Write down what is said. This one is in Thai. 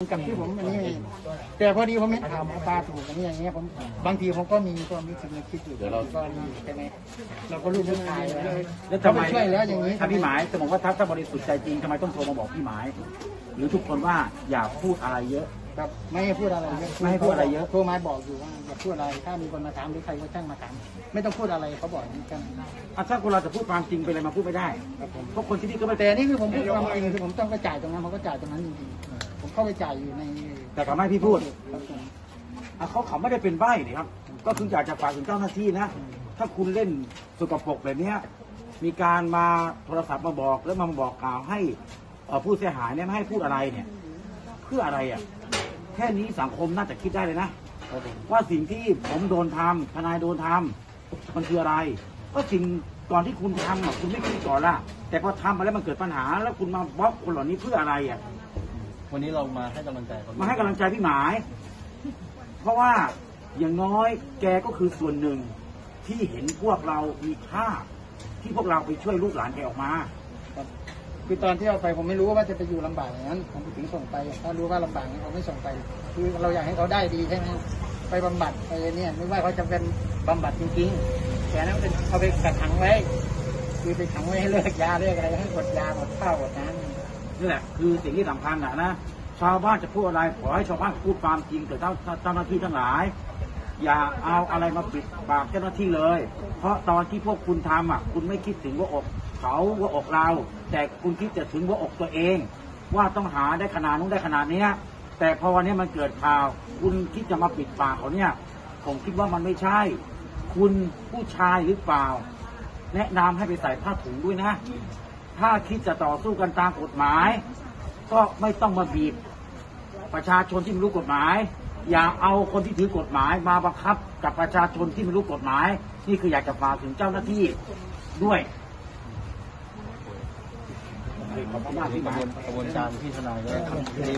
กับที่ผมอันนี้แต่พอดีผมไม่ถามเอาปลาถูกอันนี้อย่างเงี้ยผมบางทีผมก็มีความรู้สึกในคิดอยู่เดี๋ยวเราก็มีใช่ไหมเราก็รู้ลูกชายแล้วแล้วเขาทำไปไมช่วยแล้วอย่างนี้ถ้าพี่หมายสมมติว่าถ้าถ้าบริสุทธิ์ใจจริงทำไมต้องโทรมาบอกพี่หมาย หรือทุกคนว่าอย่าพูดอะไรเยอะครับไม่ให้พูดอะไรเยอะไม่ให้พูดอะไรเยอะโทรมาบอกอยู่ว่าอย่าพูดอะไรถ้ามีคนมาถามหรือใครก็ช่างมาถามไม่ต้องพูดอะไรเขาบอกอย่างนี้กันอะถ้าคนเราจะพูดความจริงไปเลยมาพูดไม่ได้ครับผมเพราะคนที่นี่ก็ไม่แต่นี่คือผมพูดความจริงคือผมต้องไปจ่ายตรงนั้นผมก็จ่ายตรงนั้นจริงๆ ผมเข้าไปจ่ายอยู่ในแต่เขาไม่ให้พี่พูดครับผม อะเขาเขาไม่ได้เป็นใบ้นี่ครับ ก็คืออยากจะฝากถึงเจ้าหน้าที่นะ ถ้าคุณเล่นสกปรกแบบเนี้ยมีการมาโทรศัพท์มาบอกแล้วมาบอกกล่าวให้เอ่อผู้เสียหายเนี่ยไม่ให้พูดอะไรเนี่ย เพื่ออะไรอะแค่นี้สังคมน่าจะคิดได้เลยนะ ครับผมว่าสิ่งที่ผมโดนทำทนายโดนทำมันคืออะไร ก็สิ่งก่อนที่คุณทำอะคุณไม่คิดก่อนล่ะ แต่พอทำมาแล้วมันเกิดปัญหา แล้วคุณมาบล็อกคนเหล่านี้เพื่ออะไรอะ วันนี้เรามาให้กำลังใจเขามาให้กำลังใจพี่หมาย เพราะว่าอย่างน้อยแกก็คือส่วนหนึ่งที่เห็นพวกเรามีค่าที่พวกเราไปช่วยลูกหลานแกออกมาครับคือตอนที่เอาไปผมไม่รู้ว่าจะไปอยู่ลำบากอย่างนั้น ผมถึงส่งไป ถ้ารู้ว่าลำบากงั้นเขาไม่ส่งไป คือเราอยากให้เขาได้ดีใช่ไหมไปบำบัดไปเนี่ยไม่ว่าเขาจะเป็นบำบัดจริงๆแต่นั้นเป็นเอาไปกักขังไว้ คือไปขังไว้ให้เลิกยาเลิกอะไรให้อดยาอดข้าวอดน้ำ นี่แหละคือสิ่งที่สำคัญนะนะชาวบ้านจะพูดอะไรขอให้ชาวบ้านพูดความจริงเกิดเจ้าเจ้าหน้าที่ทั้งหลาย อย่าเอาอะไรมาปิดปากเจ้าหน้าที่เลย เพราะตอนที่พวกคุณทำอะ คุณไม่คิดถึงหัว่าอกเขาหัว่าอกเรา แต่คุณคิดจะถึงหัว่าอกตัวเอง ว่าต้องหาได้ขนาดนู้นได้ขนาดเนี้ย แต่พอวันนี้มันเกิดข่าว คุณคิดจะมาปิดปากเขาเนี่ยผมคิดว่ามันไม่ใช่ คุณผู้ชายหรือเปล่า แนะนำให้ไปใส่ผ้าถุงด้วยนะ ถ้าคิดจะต่อสู้กันตามกฎหมาย ก็ไม่ต้องมาบีบ ประชาชนที่ไม่รู้กฎหมาย อย่าเอาคนที่ถือกฎหมายมาบังคับกับประชาชนที่ไม่รู้กฎหมาย นี่คืออยากจะฝากถึงเจ้าหน้าที่ด้วยขอบคุณมากที่ที่กระมาบวนกระบวนการที่ทนายก็ทำดี